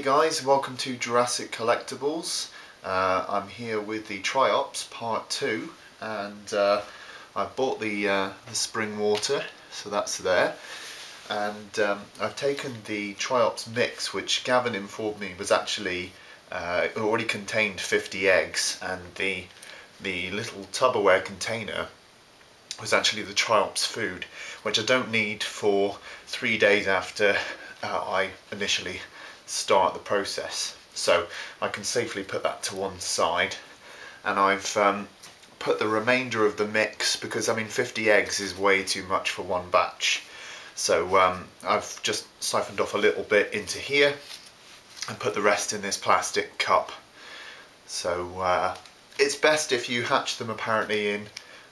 Hey guys, welcome to Jurassic Collectables. Uh, I'm here with the Triops Part 2 and uh, I bought the, uh, the spring water, so that's there. And um, I've taken the Triops mix, which Gavin informed me was actually uh, already contained 50 eggs, and the, the little Tupperware container was actually the Triops food, which I don't need for three days after uh, I initially start the process. So I can safely put that to one side and I've um, put the remainder of the mix because I mean 50 eggs is way too much for one batch. So um, I've just siphoned off a little bit into here and put the rest in this plastic cup. So uh, it's best if you hatch them apparently in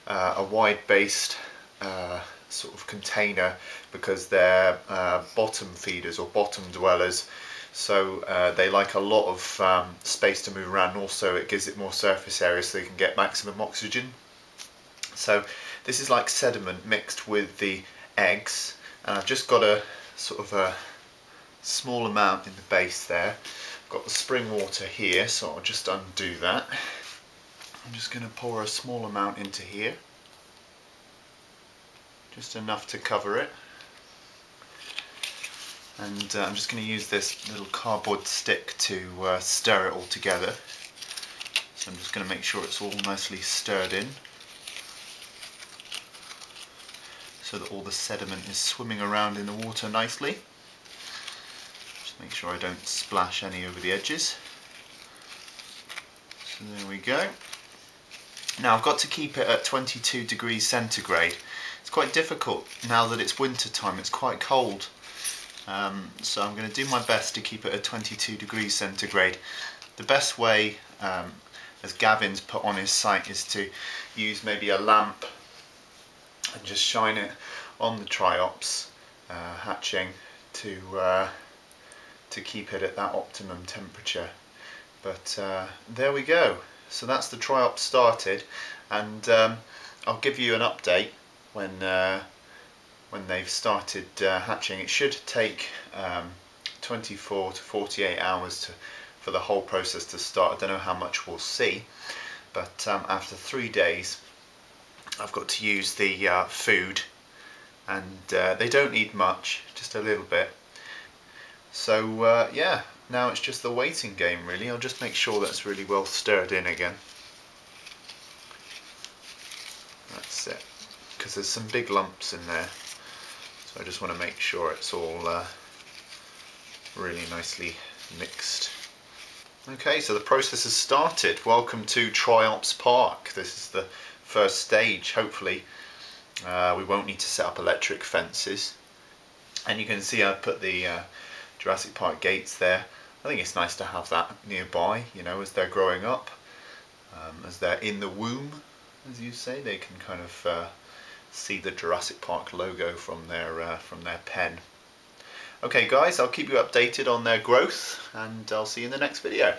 uh, a wide based uh, sort of container because they're uh, bottom feeders or bottom dwellers so uh, they like a lot of um, space to move around. Also it gives it more surface area so they can get maximum oxygen. So this is like sediment mixed with the eggs. And I've just got a sort of a small amount in the base there. I've got the spring water here so I'll just undo that. I'm just going to pour a small amount into here. Just enough to cover it and uh, I'm just going to use this little cardboard stick to uh, stir it all together. So I'm just going to make sure it's all nicely stirred in. So that all the sediment is swimming around in the water nicely. Just make sure I don't splash any over the edges. So there we go. Now I've got to keep it at 22 degrees centigrade. It's quite difficult now that it's winter time it's quite cold um, so I'm going to do my best to keep it at 22 degrees centigrade. The best way, um, as Gavin's put on his site, is to use maybe a lamp and just shine it on the triops uh, hatching to uh, to keep it at that optimum temperature. But uh, there we go. So that's the triops started, and um, I'll give you an update when uh, when they've started uh, hatching. It should take um, 24 to 48 hours to, for the whole process to start. I don't know how much we'll see, but um, after three days, I've got to use the uh, food, and uh, they don't need much, just a little bit. So uh, yeah, now it's just the waiting game really. I'll just make sure that's really well stirred in again. That's it, because there's some big lumps in there. I just want to make sure it's all uh, really nicely mixed. Okay, so the process has started. Welcome to Triops Park. This is the first stage, hopefully. Uh, we won't need to set up electric fences. And you can see I've put the uh, Jurassic Park gates there. I think it's nice to have that nearby, you know, as they're growing up. Um, as they're in the womb, as you say, they can kind of uh, see the Jurassic Park logo from their uh, from their pen. Okay guys, I'll keep you updated on their growth and I'll see you in the next video.